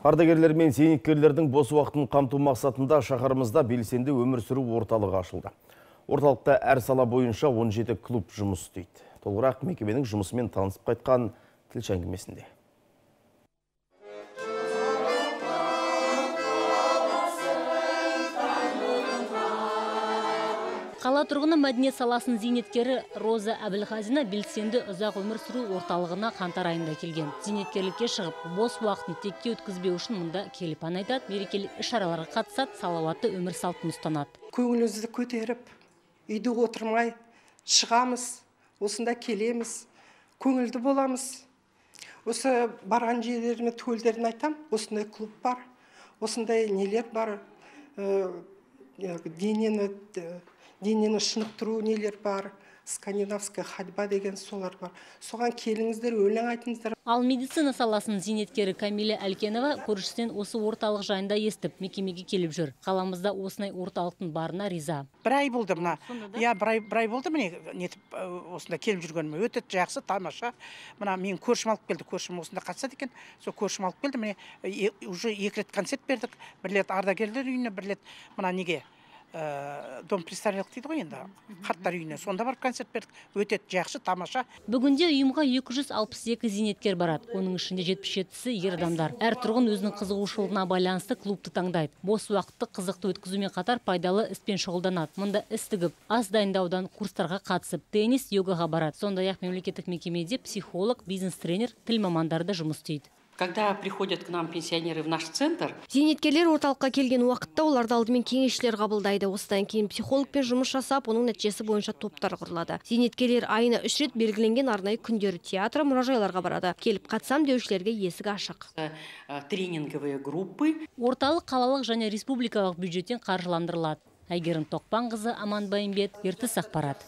Ардагерлер мен зейнеткерлердің бос уақытын қамту мақсатында шаһарымызда белсенді өмір сүру орталығы ашылды. Орталықта әр сала бойынша 17 клуб жұмыс істейді. Толығырақ мекеменің жұмысымен танысып қайтқан тілші әңгімесінде. Қала тұрғыны мәдениет саласының зейнеткері Роза Әбілғазина белсенді ұзақ өмір сүру орталығына қаңтар айында келген. Зейнеткерлікке шығып, бос уақытын текке өткізбеу үшін мұнда келіп ән айтады, мерекелік іс-шараларға қатысады, салауатты өмір салтын ұстанады. Көңілімізді көтеріп, үйде отырмай шығамыз, осында келеміз, көңілді боламыз. Осы барған жерлеріме төлдерін айтам, осындай клуб бар, осындай нелер бар, денені денені шынықтыру нелер бар скандинавская ходьба деген солар бар. Соған келіңіздер өлең айтыңыздар. Ал медицина саласының зейнеткері камиля әлкенова көршісінен осы орталық жайында естіп мекемеге келіп жүр. Қаламызда осындай орталықтың барына риза. Бір ай болды мына. Иә бір ай бір ай болды міне нетіп осында келіп жүргеніме. Өте жақсы тамаша. Мына менің көршім алып келді көршім осында қатысады екен. Сол көршім алып келді міне уже екі рет концерт бердік. Бір рет ардагерлер үйіне бір рет мына неге дом престарелых дейді ғой енді. Қарттар үйіне сонда барып концерт бердік. Өте жақсы тамаша. Бүгінде ұйымға 262 зейнеткер барады. Оның ішінде 77-сі ер адамдар. Әр тұрғын өзінің қызығушылығына байланысты клубты таңдайды. Бос уақытты қызықты өткізумен қатар пайдалы іспен шұғылданады. Мұнда іс тігіп ас дайындаудан курстарға қатысып теннис йогаға барады. Сондай ақ мемлекеттік мекемеде психолог бизнес тренер тіл мамандары да жұмыс істейді. Когда приходят к нам пенсионеры в наш центр, зейнеткерлер орталыққа келген уақытта оларды алдымен кеңесшілер қабылдайды. Осыдан кейін психологпен жұмыс жасап оның нәтижесі бойынша топтар құрылады. Зейнеткерлер айына үш рет белгіленген арнайы күндері театр мұражайларға барады. Келіп қатысам деушілерге есік ашық. Тренинговые группы. Орталық қалалық және республикалық бюджеттен қаржыландырылады. Әйгерім тоқпанқызы аман байымбет ертіс ақпарат.